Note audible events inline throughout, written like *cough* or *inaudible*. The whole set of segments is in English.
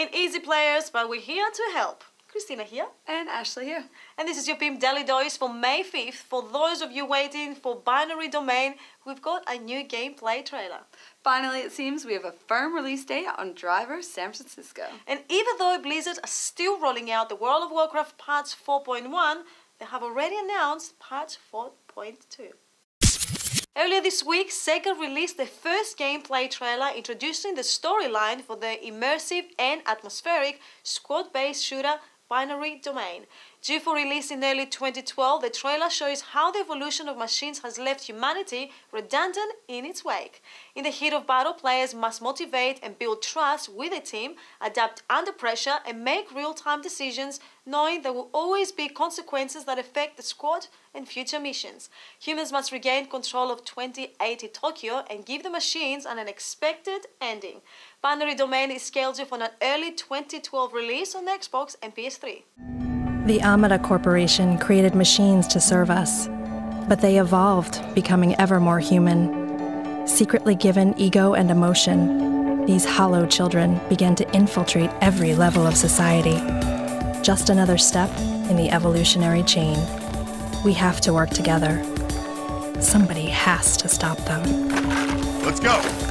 ain't easy players, but we're here to help. Christina here. And Ashley here. And this is your Pimp Daily Dose for May 5th. For those of you waiting for Binary Domain, we've got a new gameplay trailer. Finally, it seems we have a firm release date on Driver San Francisco. And even though Blizzard are still rolling out the World of Warcraft Patch 4.1, they have already announced Patch 4.2. Earlier this week, Sega released the first gameplay trailer introducing the storyline for the immersive and atmospheric squad based shooter Binary Domain. Due for release in early 2012, the trailer shows how the evolution of machines has left humanity redundant in its wake. In the heat of battle, players must motivate and build trust with a team, adapt under pressure, and make real time decisions, knowing there will always be consequences that affect the squad and future missions. Humans must regain control of 2080 Tokyo and give the machines an unexpected ending. Binary Domain is scheduled for an early 2012 release on Xbox and PS3. The Amada Corporation created machines to serve us, but they evolved, becoming ever more human. Secretly given ego and emotion, these hollow children began to infiltrate every level of society. Just another step in the evolutionary chain. We have to work together. Somebody has to stop them. Let's go!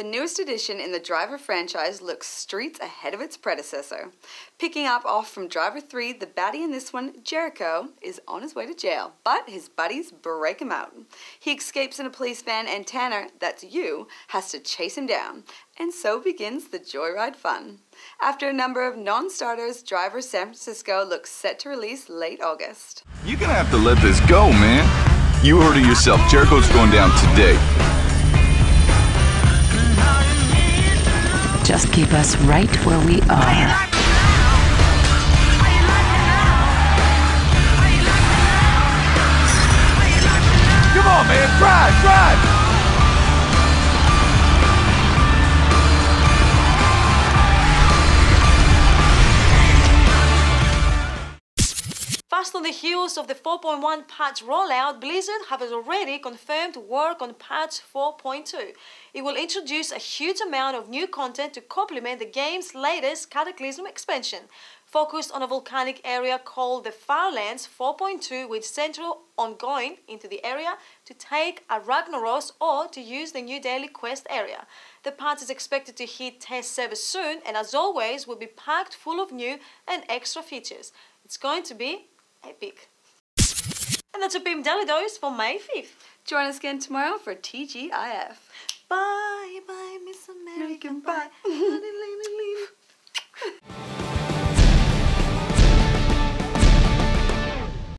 The newest addition in the Driver franchise looks streets ahead of its predecessor. Picking up off from Driver 3, the baddie in this one, Jericho, is on his way to jail, but his buddies break him out. He escapes in a police van, and Tanner, that's you, has to chase him down. And so begins the joyride fun. After a number of non starters, Driver San Francisco looks set to release late August. You're gonna have to let this go, man. You heard it yourself. Jericho's going down today. Just keep us right where we are. Come on, man. Drive, drive! Fast on the heels of the 4.1 patch rollout, Blizzard has already confirmed work on patch 4.2. It will introduce a huge amount of new content to complement the game's latest Cataclysm expansion, focused on a volcanic area called the Firelands 4.2 with central on going into the area to take a Ragnaros or to use the new daily quest area. The patch is expected to hit test servers soon and as always will be packed full of new and extra features. It's going to be epic. And that's a Daily Dose for May 5th. Join us again tomorrow for TGIF. Bye bye, Miss American American Pie. Pie. *laughs*